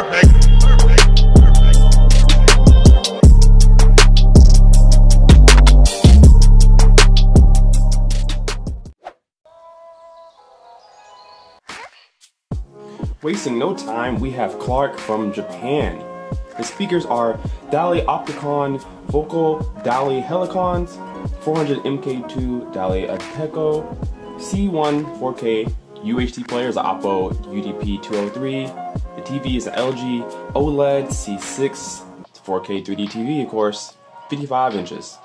Perfect. Wasting no time, we have Clark from Japan. The speakers are Dali Opticon Vocal, Dali Helicons, 400 MK2 Dali Alteco, C1 4K UHD players Oppo UDP 203. TV is an LG OLED C6 4K 3D TV, of course, 55 inches.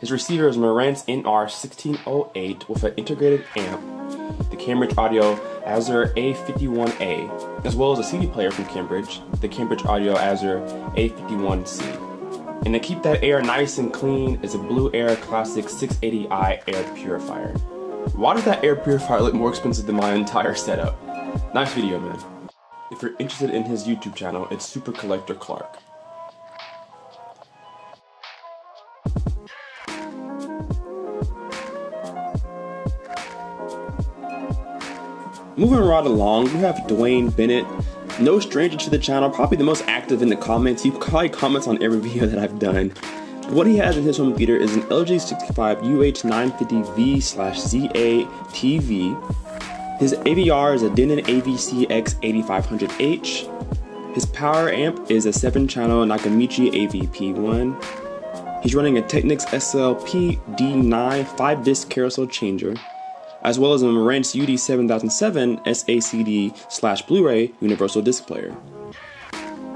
His receiver is Marantz NR1608 with an integrated amp, the Cambridge Audio Azure A51A, as well as a CD player from Cambridge, the Cambridge Audio Azure A51C. And to keep that air nice and clean is a Blueair Classic 680i air purifier. Why does that air purifier look more expensive than my entire setup? Nice video, man. If you're interested in his YouTube channel, it's Super Collector Clark. Moving right along, we have Dwayne Bennett. No stranger to the channel, probably the most active in the comments. He probably comments on every video that I've done. What he has in his home theater is an LG 65 UH950V slash ZA TV. His AVR is a Denon AVC X8500H. His power amp is a 7 channel Nakamichi AVP1. He's running a Technics SLP D9 5 disc carousel changer as well as a Marantz UD7007 SACD slash Blu-ray universal disc player.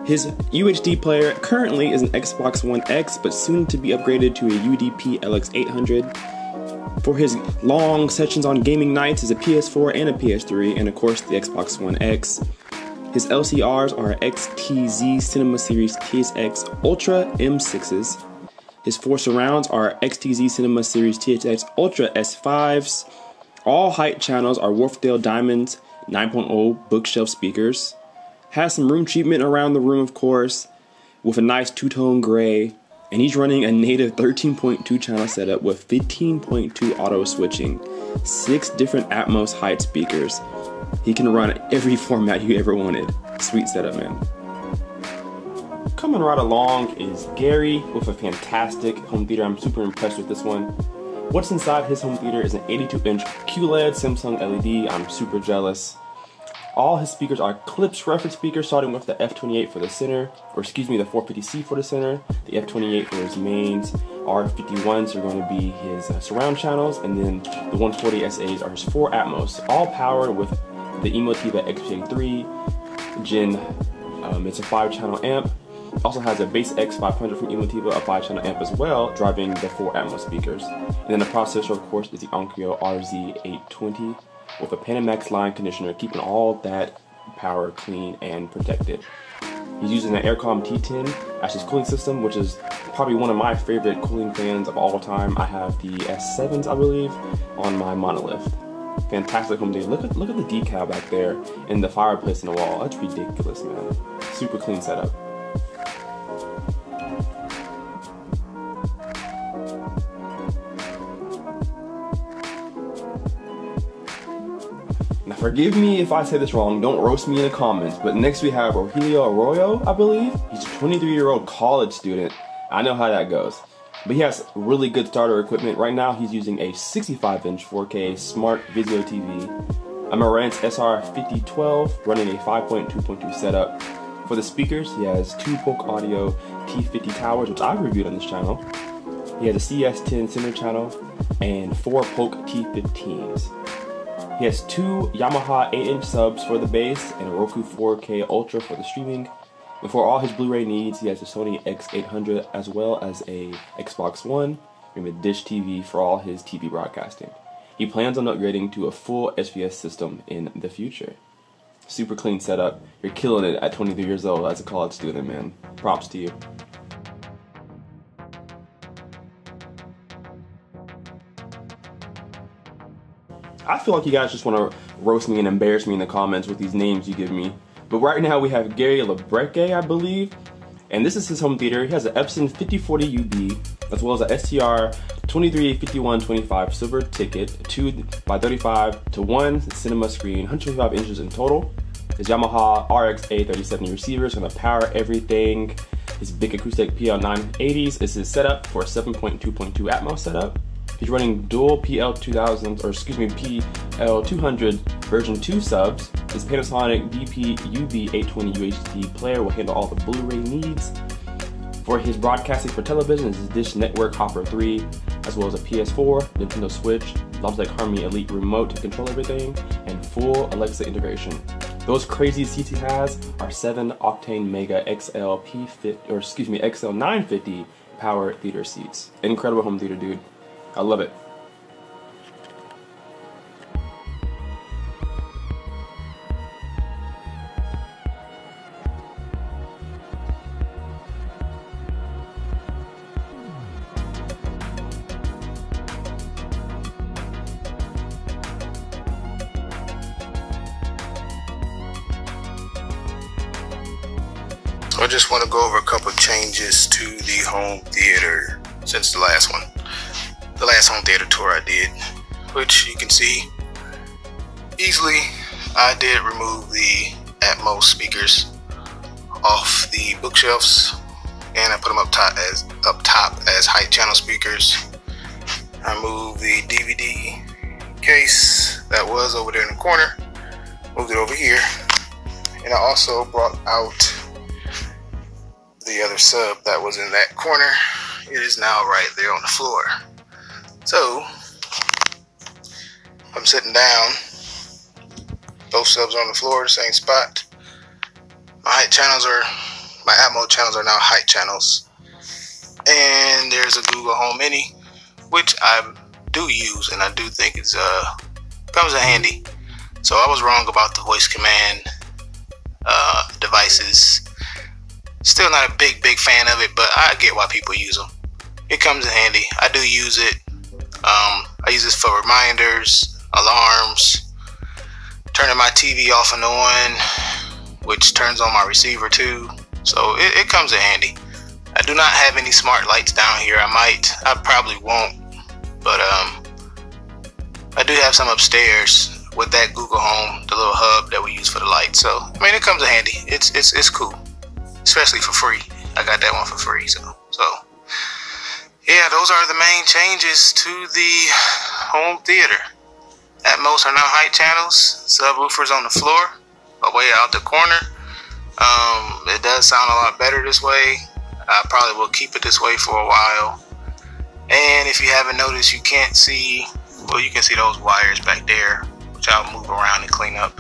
His UHD player currently is an Xbox One X, but soon to be upgraded to a UDP LX800. For his long sessions on gaming nights is a PS4 and a PS3, and of course the Xbox One X. His LCRs are XTZ Cinema Series THX Ultra M6s. His four surrounds are XTZ Cinema Series THX Ultra S5s, all height channels are Wharfedale Diamonds 9.0 bookshelf speakers. Has some room treatment around the room, of course, with a nice two tone gray. And he's running a native 13.2 channel setup with 15.2 auto switching, six different Atmos height speakers. He can run every format you ever wanted. Sweet setup, man. Coming right along is Gary with a fantastic home theater. I'm super impressed with this one. What's inside his home theater is an 82 inch QLED Samsung LED. I'm super jealous. All his speakers are Klipsch reference speakers, starting with the F28 for the center, or excuse me, the 450C for the center, the F28 for his mains, R51s are going to be his uh, surround channels, and then the 140 SAs are his four Atmos, all powered with the Emotiva XJ3 Gen. Um, it's a five channel amp, also has a Bass X500 from Emotiva, a 5-channel amp as well, driving the 4 Atmos speakers. And then the processor, of course, is the Onkyo RZ820 with a Panamax line conditioner, keeping all that power clean and protected. He's using an Aircom T10 as his cooling system, which is probably one of my favorite cooling fans of all time. I have the S7s, I believe, on my monolith. Fantastic home theater. Look at look at the decal back there and the fireplace in the wall. That's ridiculous, man. Super clean setup. Forgive me if I say this wrong, don't roast me in the comments, but next we have Rogelio Arroyo, I believe. He's a 23 year old college student. I know how that goes. But he has really good starter equipment. Right now he's using a 65 inch 4K smart Vizio TV, a Marantz SR5012 running a 5.2.2 setup. For the speakers, he has two Polk Audio T50 towers, which I've reviewed on this channel. He has a CS10 center channel and four Polk T15s. He has two Yamaha 8-inch subs for the bass and a Roku 4K Ultra for the streaming. And for all his Blu-ray needs, he has a Sony X800 as well as a Xbox One and a Dish TV for all his TV broadcasting. He plans on upgrading to a full SVS system in the future. Super clean setup. You're killing it at 23 years old as a college student, man. Props to you. I feel like you guys just want to roast me and embarrass me in the comments with these names you give me. But right now we have Gary Lebrecque, I believe. And this is his home theater. He has an Epson 5040 UB, as well as an STR 235125 silver ticket, 2 by 35 to 1 cinema screen, 125 inches in total. His Yamaha RX A3070 receiver is going to power everything. His BIC Acoustech PL980s is his setup for 7.2.2 Atmos setup. He's running dual PL2000 or excuse me PL200 version 2 subs. His Panasonic DP UB820 UHD player will handle all the Blu-ray needs. For his broadcasting for television, his Dish Network Hopper 3, as well as a PS4, Nintendo Switch, Logitech Harmony Elite remote to control everything, and full Alexa integration. Those crazy seats he has are 7 octane Mega XL P50 or excuse me XL 950 power theater seats. Incredible home theater, dude. I love it. I just want to go over a couple of changes to the home theater since the last one last home theater tour I did, which you can see easily. I did remove the Atmos speakers off the bookshelves, and I put them up top as up top as height channel speakers. I moved the DVD case that was over there in the corner, moved it over here, and I also brought out the other sub that was in that corner. It is now right there on the floor. So I'm sitting down, both subs on the floor, same spot. My height channels are, my Atmos channels are now height channels. And there's a Google Home Mini, which I do use and I do think it's uh comes in handy. So I was wrong about the voice command uh, devices. Still not a big, big fan of it, but I get why people use them. It comes in handy. I do use it um, I use this for reminders, alarms, turning my TV off and on, which turns on my receiver too. So it, it comes in handy. I do not have any smart lights down here. I might, I probably won't, but um, I do have some upstairs with that Google Home, the little hub that we use for the lights. So I mean, it comes in handy. It's it's it's cool, especially for free. I got that one for free. So so yeah, those are the main changes to the home theater. Atmos are now height channels, subwoofers on the floor, away out the corner. Um, it does sound a lot better this way. I probably will keep it this way for a while. And if you haven't noticed, you can't see, well, you can see those wires back there, which I'll move around and clean up.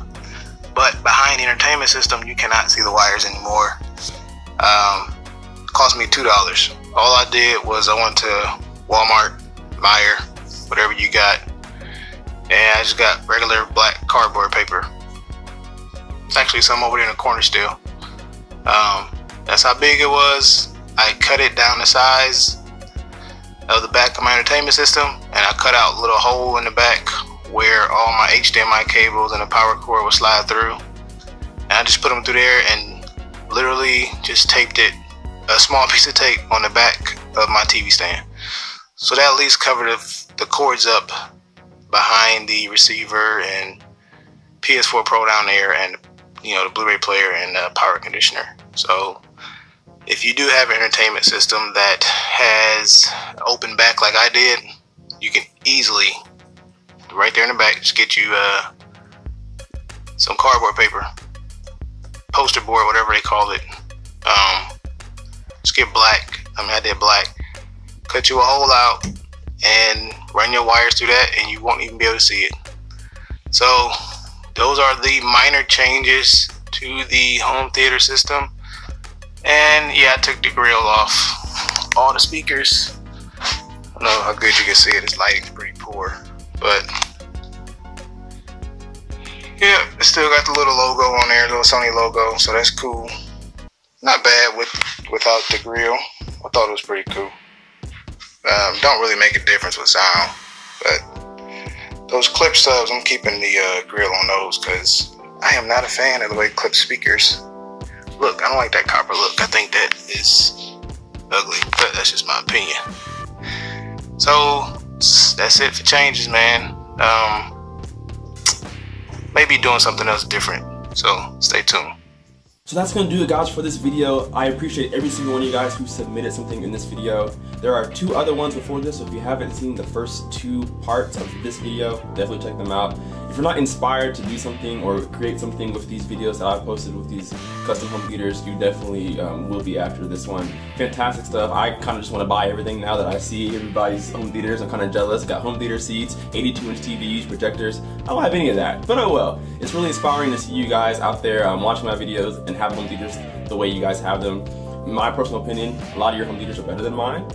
But behind the entertainment system, you cannot see the wires anymore. Um, cost me $2 all I did was I went to Walmart, Meijer, whatever you got, and I just got regular black cardboard paper. It's actually some over there in the corner still. Um, that's how big it was. I cut it down the size of the back of my entertainment system, and I cut out a little hole in the back where all my HDMI cables and the power cord would slide through. And I just put them through there and literally just taped it a small piece of tape on the back of my TV stand. So that at least covered the cords up behind the receiver and PS4 Pro down there and you know the Blu-ray player and the power conditioner. So if you do have an entertainment system that has open back like I did, you can easily right there in the back just get you uh, some cardboard paper, poster board, whatever they call it. Um, skip black. I mean, I did black. Cut you a hole out and run your wires through that, and you won't even be able to see it. So, those are the minor changes to the home theater system. And yeah, I took the grill off. All the speakers. I don't know how good you can see it. This lighting's pretty poor, but yeah, it still got the little logo on there, little Sony logo, so that's cool. Not bad with without the grill. I thought it was pretty cool. Um, don't really make a difference with sound, but those Klipsch subs, I'm keeping the uh, grill on those because I am not a fan of the way Klipsch speakers look. I don't like that copper look. I think that is ugly, but that's just my opinion. So that's it for changes, man. Um, maybe doing something else different So stay tuned. So that's going to do it guys for this video. I appreciate every single one of you guys who submitted something in this video. There are two other ones before this, so if you haven't seen the first two parts of this video, definitely check them out. If you're not inspired to do something or create something with these videos that I've posted with these custom home theaters, you definitely um, will be after this one. Fantastic stuff. I kind of just want to buy everything now that I see everybody's home theaters. I'm kind of jealous. Got home theater seats, 82 inch TVs, projectors. I don't have any of that, but oh well. It's really inspiring to see you guys out there um, watching my videos and have home theaters the way you guys have them. In my personal opinion, a lot of your home theaters are better than mine.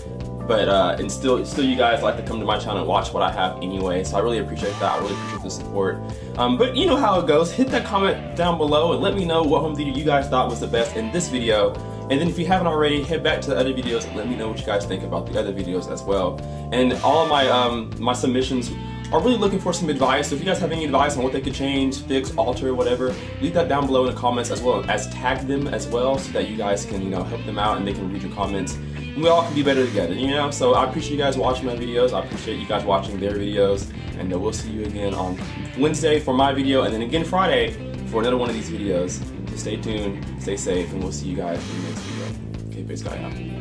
But uh, and still, still, you guys like to come to my channel and watch what I have anyway. So I really appreciate that. I really appreciate the support. Um, but you know how it goes. Hit that comment down below and let me know what home theater you guys thought was the best in this video. And then if you haven't already, head back to the other videos and let me know what you guys think about the other videos as well. And all of my um, my submissions are really looking for some advice. So if you guys have any advice on what they could change, fix, alter, whatever, leave that down below in the comments as well as tag them as well so that you guys can, you know, help them out and they can read your comments. And we all can be better together, you know? So I appreciate you guys watching my videos. I appreciate you guys watching their videos. And uh, we'll see you again on Wednesday for my video and then again Friday for another one of these videos. So stay tuned, stay safe, and we'll see you guys in the next video. Okay, peace, guy out.